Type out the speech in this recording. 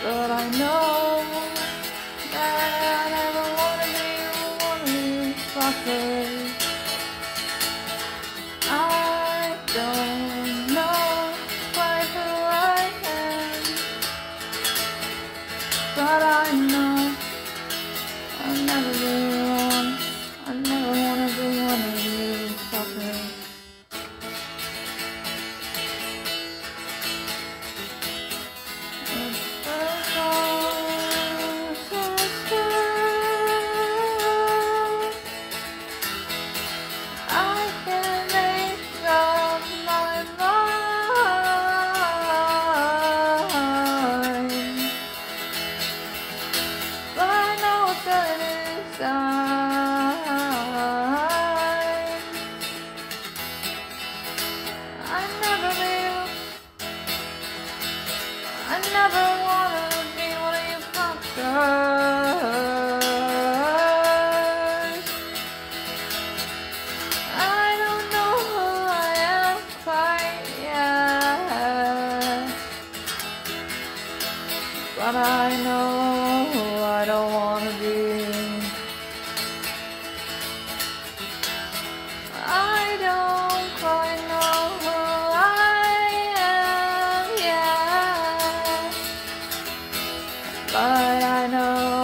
But I know that I never wanna be one of you fuckers. I don't know quite who I am, but I know I'll never be I never. I never wanna be one of you fuckers. I don't know who I am quite yet, but I know but I know.